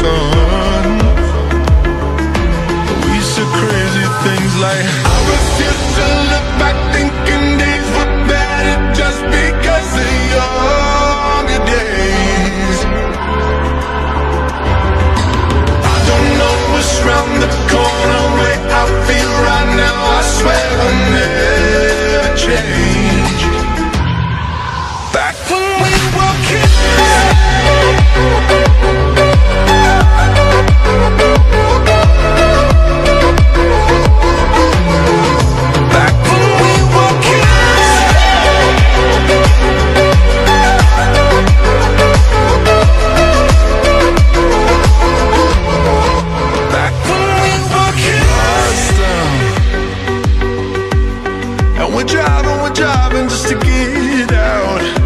sun We said crazy things like I refuse to look back thinking days were better just because of younger days. I don't know what's round the corner where I feel right now. I swear I'll never change. Back when we were kids. we're driving, we're driving just to get out.